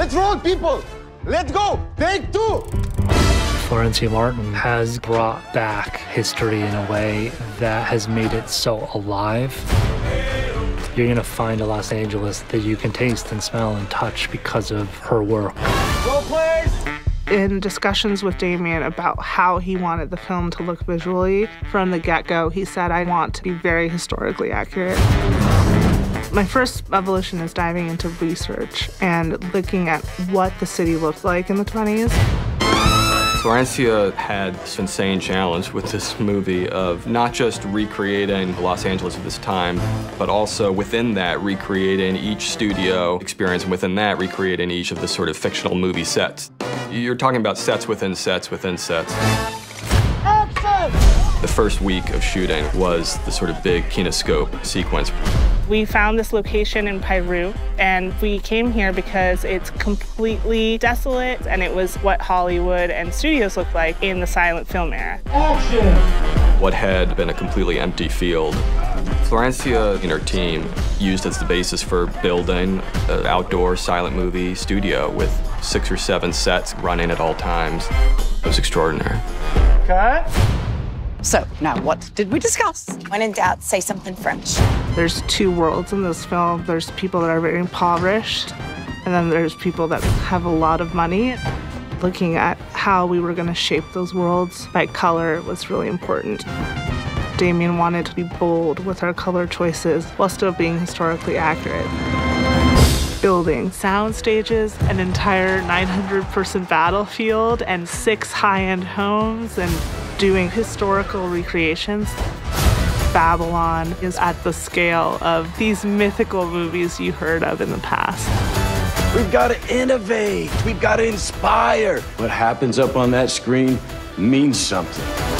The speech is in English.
Let's roll, people. Let's go. Take two. Florencia Martin has brought back history in a way that has made it so alive. You're going to find a Los Angeles that you can taste and smell and touch because of her work. Go, please. In discussions with Damien about how he wanted the film to look visually, from the get go, he said, I want to be very historically accurate. My first evolution is diving into research and looking at what the city looked like in the 20s. Florencia had this insane challenge with this movie of not just recreating Los Angeles of this time, but also within that recreating each studio experience, and within that recreating each of the sort of fictional movie sets. You're talking about sets within sets within sets. The first week of shooting was the sort of big Kinoscope sequence. We found this location in Piru, and we came here because it's completely desolate, and it was what Hollywood and studios looked like in the silent film era. Action! What had been a completely empty field, Florencia and her team used as the basis for building an outdoor silent movie studio with six or seven sets running at all times. It was extraordinary. Cut. So, now what did we discuss? When in doubt, say something French. There's two worlds in this film. There's people that are very impoverished, and then there's people that have a lot of money. Looking at how we were going to shape those worlds by color was really important. Damien wanted to be bold with our color choices while still being historically accurate. Building sound stages, an entire 900 person battlefield, and six high end homes, and doing historical recreations. Babylon is at the scale of these mythical movies you heard of in the past. We've got to innovate. We've got to inspire. What happens up on that screen means something.